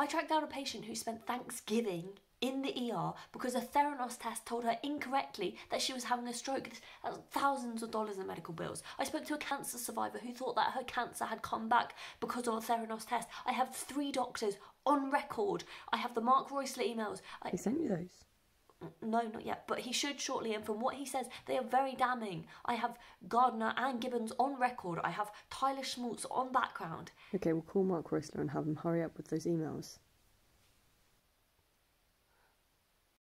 I tracked down a patient who spent Thanksgiving in the ER because a Theranos test told her incorrectly that she was having a stroke. Thousands of dollars in medical bills. I spoke to a cancer survivor who thought that her cancer had come back because of a Theranos test. I have three doctors on record. I have the Mark Royster emails. I, He sent you those. No, not yet, but he should shortly. And from what he says, they are very damning. I have Gardner and Gibbons on record. I have Tyler Shultz on background. Okay, we'll call Mark Roessler and have him hurry up with those emails.